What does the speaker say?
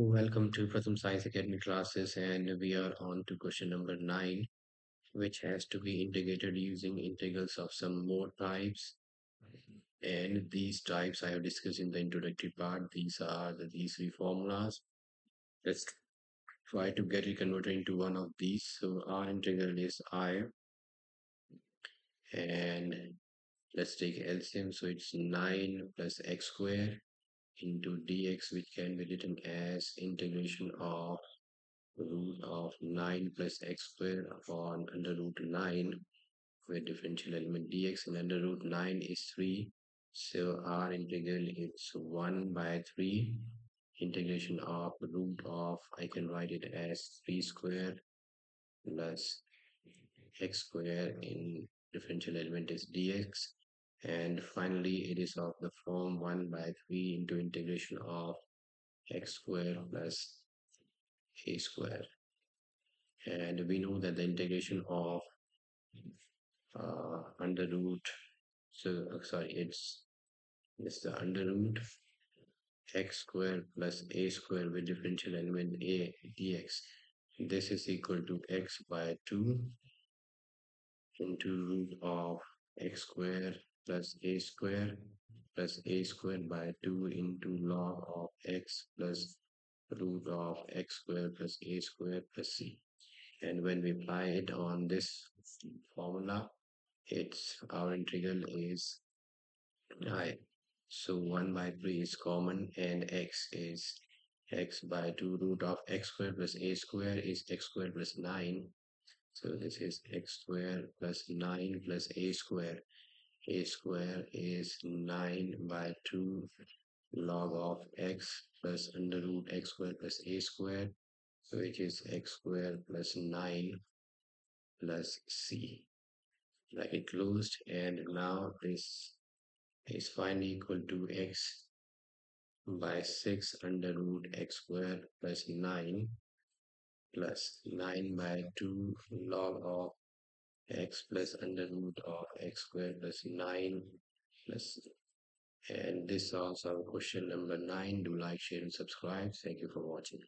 Welcome to Pratham Science Academy classes and we are on to question number 9 which has to be integrated using integrals of some more types. And these types I have discussed in the introductory part. These are the, these three formulas. Let's try to get it converted into one of these. So our integral is I and let's take LCM so it's 9 plus x square into dx which can be written as integration of root of 9 plus x square upon under root 9 where differential element dx and under root 9 is 3 so our integral is 1 by 3 integration of root of I can write it as 3 square plus x square in differential element is dx and finally it is of the form 1 by 3 into integration of x square plus a square. And we know that the integration of uh, under root so uh, sorry it's it's the under root x square plus a square with differential element a dx. This is equal to x by 2 into root of x square plus a square plus a square by 2 into log of x plus root of x square plus a square plus c. And when we apply it on this formula it's our integral is i. So 1 by 3 is common and x is x by 2 root of x square plus a square is x square plus 9 so this is x square plus 9 plus a square a square is 9 by 2 log of x plus under root x square plus a square which is x square plus 9 plus c. Bracket closed and now this is finally equal to x by 6 under root x square plus 9 plus 9 by 2 log of x plus under root of x square plus 9 plus and this also question number 9 do like share and subscribe. Thank you for watching